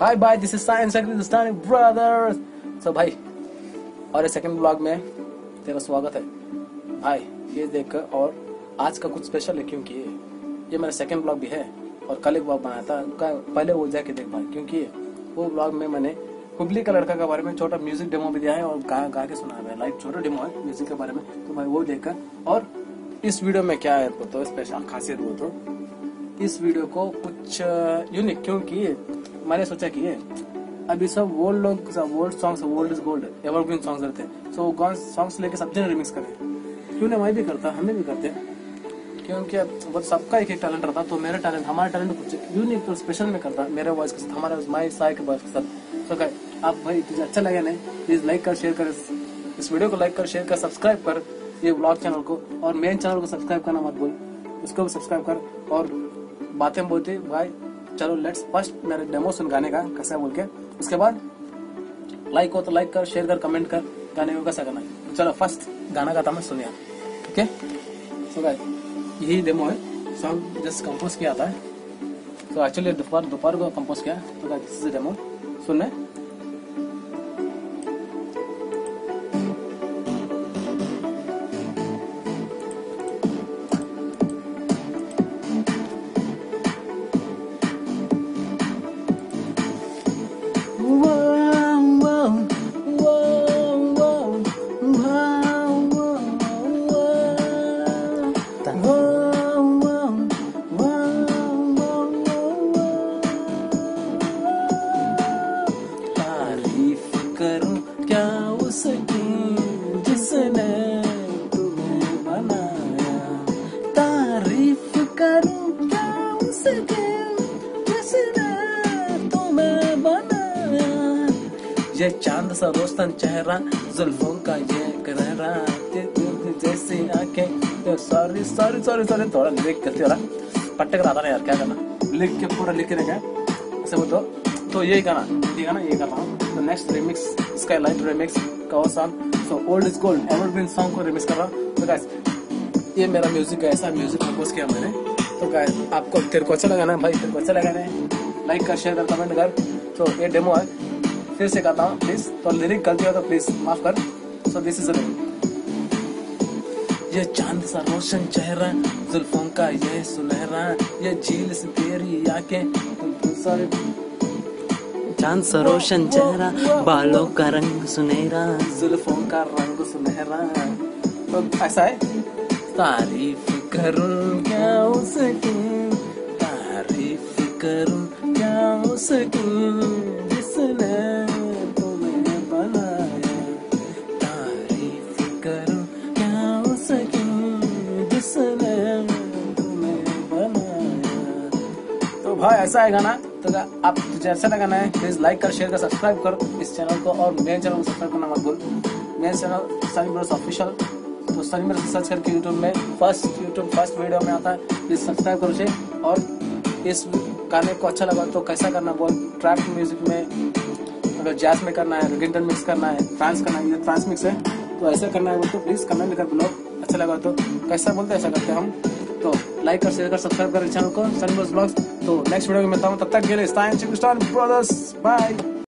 Hi bye this is science Hindustani brothers so भाई और second blog में तेरा स्वागत है। भाई ये देख और आज का कुछ स्पेशल है क्योंकि ये मेरा सेकंड ब्लॉग भी है और कल एक ब्लॉग बनाया था पहले वो जाके देख भाई, क्योंकि वो ब्लॉग में मैंने हुबली का लड़का के बारे में छोटा म्यूज़िक डेमो भी दिया है और गा गा के सुना है। लाइव छोटा डेमो है म्यूज़िक के बारे में। तो भाई, वो देखकर और इस वीडियो में क्या है तो स्पेशल खासियत वो तो इस वीडियो को कुछ यूनिक क्योंकि मैंने सोचा कि अभी सब वर्ल्ड लोग सब world songs world is gold evergreen songs रहते हैं। सो so, सॉन्ग्स लेके सब जन रिमिक्स करें। क्यों ना मैं भी करता हमें भी करते। क्योंकि वो सबका एक एक टैलेंट रहता तो मेरा टैलेंट हमारा टैलेंट कुछ यूनिक तो स्पेशल में करता मेरे वॉइस के साथ हमारा माई साय के वॉइस के साथ। तो so, आप भाई तुझे अच्छा लगे नहीं प्लीज़ लाइक कर शेयर कर इस वीडियो को लाइक कर शेयर कर सब्सक्राइब कर ये ब्लॉग चैनल को और मेन चैनल को सब्सक्राइब करना मत भूल। उसको भी सब्सक्राइब कर और बातें बोलते भाई चलो लेट्स फ़र्स्ट मेरे डेमो सुन गाने का, कैसा बोल के। उसके बाद लाइक हो तो लाइक कर शेयर कर कमेंट कर, गाने को कैसा करना चलो फ़र्स्ट गाना गाता मैं सुनिया ओके सो गाइस यही डेमो है। सॉन्ग जस्ट कंपोज किया था। तो एक्चुअली दोपहर दोपहर को कंपोज किया। तो गाइस दिस इज़ डेमो सुन ये चाँद सा रोशन चेहरा, जुल्फों का ये करहरा जैसी आँखें। तो सॉरी सॉरी सॉरी सॉरी थोड़ा लिख करते हो पट्टे रहा था यार, क्या करना? लिख के पूरा लिख के रखा ऐसे बोल तो तो यही गाना, ये गाना, ये हूँ। तो next remix sky light remix का song so old is gold evergreen song को रिमिक्स कर रहा हूँ। तो गाइस ये मेरा म्यूज़िक है, ऐसा म्यूज़िक कंपोज किया मैंने। तो गाइस आपको तेरे को अच्छा लगा ना? भाई, तेरे को अच्छा लगा ना? लाइक कर शेयर कर कमेंट कर तो ये डेमो है। फिर से गाता हूँ प्लीज़ तो लिरिक गलती हो तो प्लीज़ माफ़ कर। सो दिस इज़ ये चाँद सा रोशन चेहरा जुल्फों का ये सुनहरा ये झील से तेरी आँखें। सारे चाँद सा रोशन चेहरा बालों का रंग सुनहरा। जुल्फों का रंग सुनहरा। तो ऐसा है? तारीफ़ करूँ क्या उसकी? तारीफ़ करूँ क्या उसकी? भाई ऐसा है गाना। तो आप तुझे अच्छा लगा है प्लीज़ लाइक कर शेयर कर सब्सक्राइब कर इस चैनल को और मेन चैनल को सब्सक्राइब करना मत भूल। Main channel Sunny Bros official तो सनी ब्रोस सर्च करके यूट्यूब में फ़र्स्ट यूट्यूब फ़र्स्ट वीडियो में आता है। प्लीज़ सब्सक्राइब करो उसे और इस गाने को अच्छा लगा तो कैसा करना बोल। ट्रैप म्यूज़िक में अगर जैज में करना है रिगिंटन मिक्स करना है ट्रांस करना है ट्रांस मिक्स है तो ऐसा करना है तो प्लीज़ कमेंट कर ब्लॉग अच्छा लगा तो। कैसा बोलते, ऐसा करते हम। तो लाइक कर शेयर कर सब्सक्राइब कर चैनल को सनबर्स ब्लॉग्स तो नेक्स्ट वीडियो में मिलता हूँ। तब तक के लिए ब्रदर्स बाय